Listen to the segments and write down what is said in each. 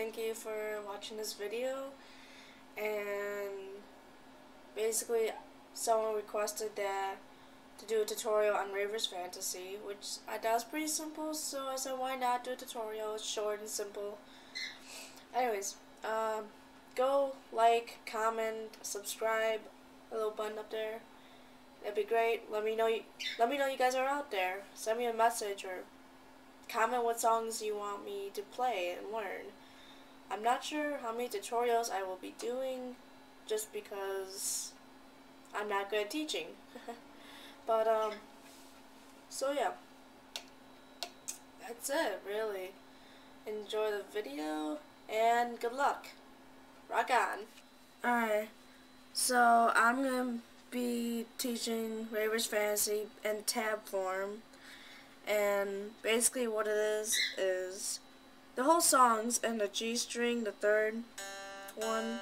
thank you for watching this video. And basically, someone requested that to do a tutorial on Ravers Fantasy, which I thought was pretty simple, so I said why not do a tutorial, it's short and simple. Anyways, um, go like, comment, subscribe, a little button up there. That'd be great. Let me know you, let me know you guys are out there. Send me a message or comment what songs you want me to play and learn. I'm not sure how many tutorials I will be doing just because I'm not good at teaching. but um so yeah. That's it, really. Enjoy the video and good luck. Rock on. Alright. So I'm gonna be teaching Ravers Fantasy in tab form. And basically what it is, is the whole song's in the G string, the third one.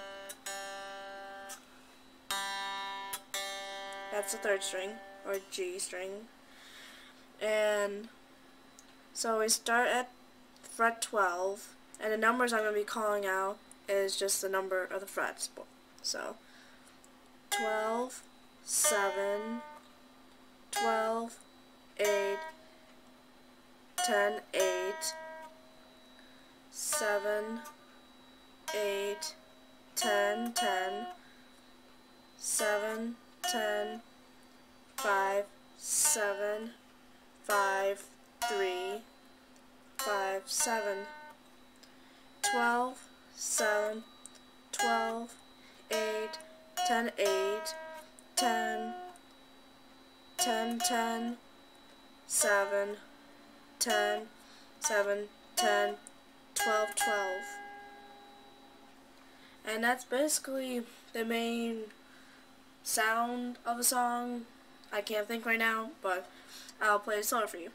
That's the third string, or G string. And so we start at fret 12, and the numbers I'm going to be calling out is just the number of the frets. So 12, 7, 12, 8, 10, 8, 7, 8, 10, 10, 7, 10, 5, 7, 5, 3, 5, 7, 12, 7, 12, 8, 10, 8, 10, 10, 10, 7, 10, 7, 10, 12, 12. And that's basically the main sound of the song. I can't think right now, but I'll play a song for you.